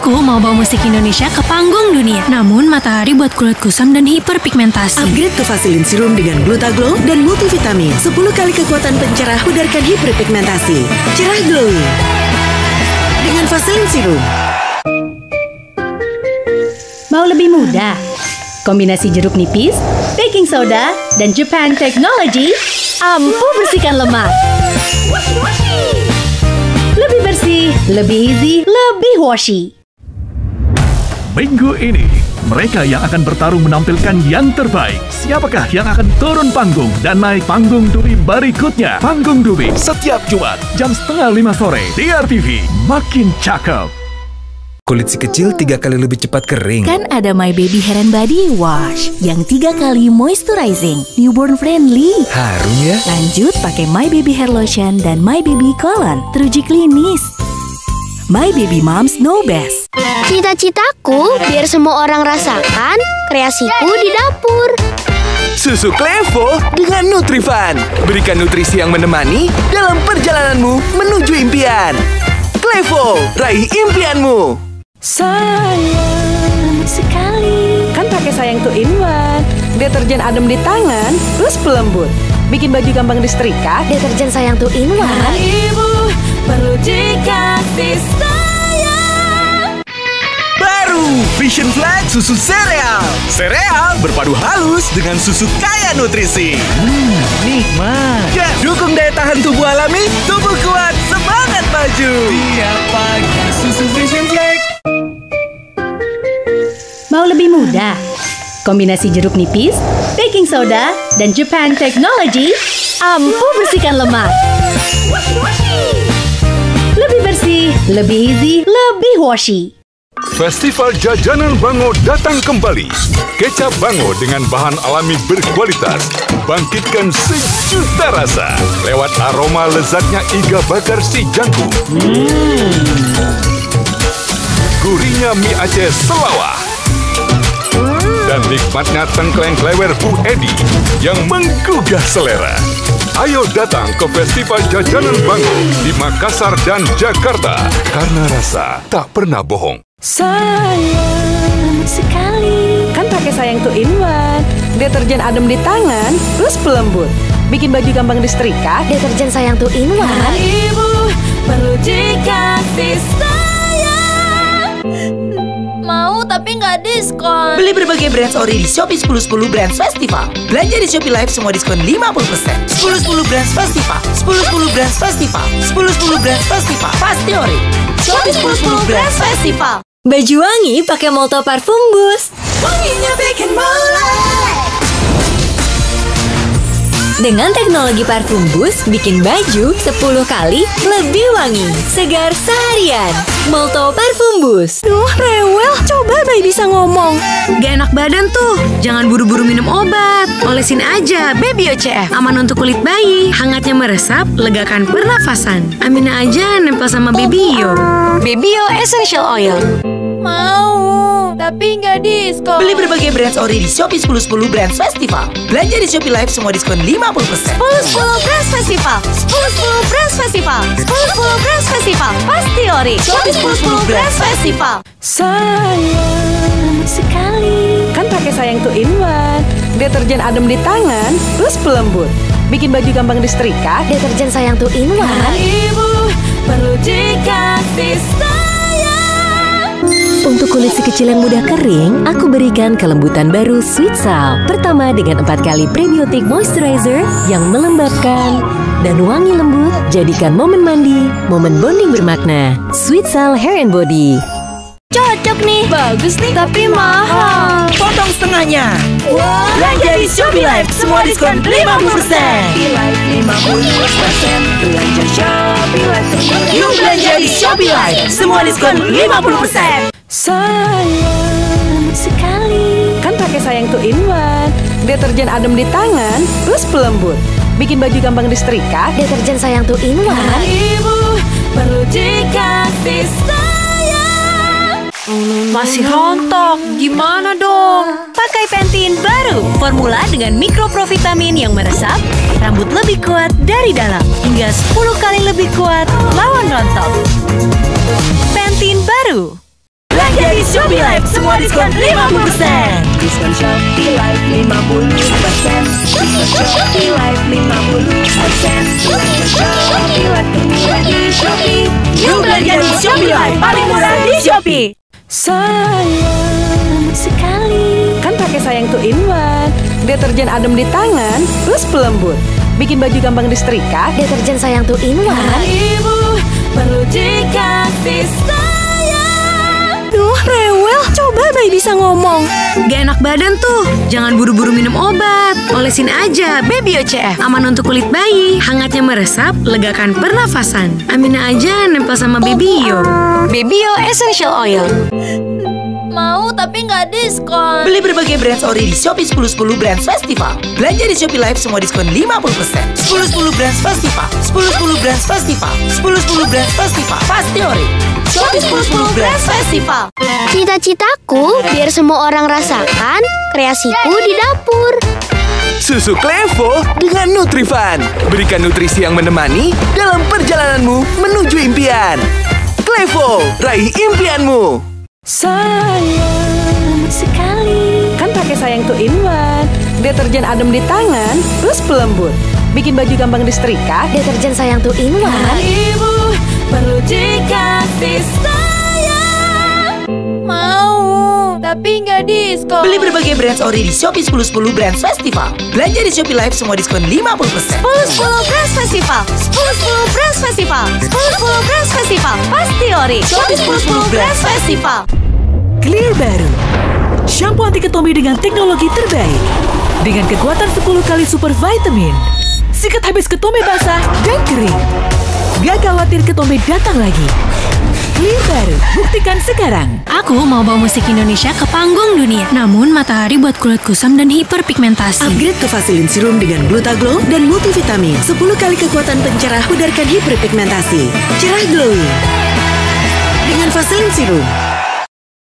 Aku mau bawa musik Indonesia ke panggung dunia. Namun matahari buat kulit kusam dan hiperpigmentasi. Upgrade ke Vaseline Serum dengan Glutaglow dan multivitamin. 10 kali kekuatan pencerah udarkan hiperpigmentasi. Cerah glowing. Dengan Vaseline Serum. Mau lebih mudah? Kombinasi jeruk nipis, baking soda, dan Japan Technology ampuh bersihkan lemak. Lebih bersih, lebih easy, lebih washy. Minggu ini, mereka yang akan bertarung menampilkan yang terbaik. Siapakah yang akan turun panggung dan naik panggung Dubi berikutnya? Panggung Dubi setiap Jumat jam setengah lima sore di RTV. Makin cakep. Kulit si kecil tiga kali lebih cepat kering. Kan ada My Baby Hair and Body Wash yang tiga kali moisturizing, newborn friendly. Harum ya? Lanjut pakai My Baby Hair Lotion dan My Baby Colon, teruji klinis. My Baby Moms Know Best. Cita-citaku biar semua orang rasakan kreasiku di dapur. Susu Klevo dengan Nutrifan. Berikan nutrisi yang menemani dalam perjalananmu menuju impian. Klevo, raih impianmu. Sayang sekali. Kan pakai sayang tuh in one. Deterjen adem di tangan, plus pelembut. Bikin baju gampang disetrika. Deterjen sayang tuh in one. Ibu perlu dikasih Vision Flag susu sereal. Sereal berpadu halus dengan susu kaya nutrisi. Hmm, nikmat. Ya, dukung daya tahan tubuh alami, tubuh kuat, semangat maju. Tiap pagi susu Vision Flag. Mau lebih mudah? Kombinasi jeruk nipis, baking soda, dan Japan Technology ampuh bersihkan lemak. Lebih bersih, lebih easy, lebih washy. Festival Jajanan Bango datang kembali. Kecap Bango dengan bahan alami berkualitas. Bangkitkan sejuta rasa lewat aroma lezatnya iga bakar si jangku. Gurihnya mie Aceh Selawah. Dan nikmatnya tengkleng klewer Bu Edi yang menggugah selera. Ayo datang ke Festival Jajanan Bango di Makassar dan Jakarta. Karena rasa tak pernah bohong. Sayang sekali. Kan pakai sayang tuh in one. Deterjen adem di tangan, plus pelembut. Bikin baju gampang disetrika. Deterjen sayang tuh in one. Ibu perlu dikasih sayang. Mau tapi nggak diskon. Beli berbagai brands ori di Shopee 1010 Brands Festival. Belanja di Shopee Live semua diskon 50%. 1010 Brands Festival. 1010 Brands Festival. 1010 Brands Festival. Pasti ori. Shopee 1010 Brands Festival. Baju wangi pakai Molto Parfum Boost. Wanginya bikin mulai. Dengan teknologi parfum boost, bikin baju 10 kali lebih wangi. Segar seharian. Molto Parfum Boost. Duh, rewel. Coba bayi bisa ngomong. Gak enak badan tuh. Jangan buru-buru minum obat. Olesin aja Baby OCF. Aman untuk kulit bayi. Hangatnya meresap, legakan pernafasan. Amina aja nempel sama Baby Yo. Baby Yo Essential Oil. Mau, tapi nggak diskon. Beli berbagai brands ori di Shopee 1010 Brands Festival. Belanja di Shopee Live semua diskon 50%. 10 Brands Festival. 10 Brands Festival. 10 Brands Festival. Pasti ori. Shopee 1010 Brands Festival. Sayang sekali. Kan pakai sayang tuh in one. Deterjen adem di tangan, plus pelembut. Bikin baju gampang disetrika. Deterjen sayang tuh in one. Ibu perlu dikasih sayang. Untuk kulit si kecil yang mudah kering, aku berikan kelembutan baru Sweet Sal. Pertama dengan 4 kali prebiotic moisturizer yang melembabkan dan wangi lembut, jadikan momen mandi, momen bonding bermakna. Sweet Sal Hair and Body. Cocok nih. Bagus nih, tapi mahal. Potong setengahnya. Belanja di Shopee Live semua diskon 50%. Live 50%. Belanja Shopee Live. Yuk belanja di Shopee Live semua diskon 50%. Sayang sekali. Kan pakai sayang tuh in one. Deterjen adem di tangan, plus pelembut. Bikin baju gampang disetrika. Deterjen sayang tuh in one. Ibu perlu dikasih sayang. Masih rontok. Gimana dong? Pakai Pantene baru, formula dengan mikroprovitamin yang meresap, rambut lebih kuat dari dalam, hingga 10 kali lebih kuat lawan rontok. Pantene baru. Shopee Live, semua diskon 50%. Diskon Shopee Live 50%. Diskon Shopee Live 50%. Diskon Shopee Live termurah di Shopee. Yuk belanja di Shopee Live, paling murah di Shopee. Sayang sekali. Kan pakai sayang tuh in one. Deterjen adem di tangan, plus pelembut. Bikin baju gampang disetrika. Deterjen sayang tuh in one. Ibu perlu dikasih bayi bisa ngomong. Gak enak badan tuh. Jangan buru-buru minum obat. Olesin aja Baby OCF. Aman untuk kulit bayi. Hangatnya meresap, legakan pernafasan. Amina aja nempel sama Baby Yo. Baby Yo Essential Oil. Mau tapi nggak diskon. Beli berbagai brands ori di Shopee 1010 Brands Festival. Belanja di Shopee Live semua diskon 50%. 1010 Brands Festival. 1010 Brands Festival. 1010 Brands Festival. Pasti ori. Shopee 1010 Brands Festival. Cita-citaku biar semua orang rasakan kreasiku di dapur. Susu Klevo dengan Nutrifan. Berikan nutrisi yang menemani dalam perjalananmu menuju impian. Klevo, raih impianmu. Sayang sekali. Kan pakai sayang tuh in one. Deterjen adem di tangan, plus pelembut. Bikin baju gampang disetrika. Deterjen sayang tuh in one. Ibu perlu dikasih sayang. Mau tapi nggak diskon. Beli berbagai brands ori di Shopee 1010 Brands Festival. Belanja di Shopee Live semua diskon 50%. 10 Brands Festival 10 Brands Festival 10 Brands Festival Pasti ori Shopee 1010 Brands Festival. Clear baru. Shampoo anti ketombe dengan teknologi terbaik. Dengan kekuatan 10 kali super vitamin. Sikat habis ketombe basah dan kering. Gak khawatir ketombe datang lagi. Clear baru. Buktikan sekarang. Aku mau bawa musik Indonesia ke panggung dunia. Namun matahari buat kulit kusam dan hiperpigmentasi. Upgrade ke Vaseline Serum dengan Glutaglow dan multivitamin. 10 kali kekuatan pencerah pudarkan hiperpigmentasi. Cerah glowing. Dengan Vaseline Serum.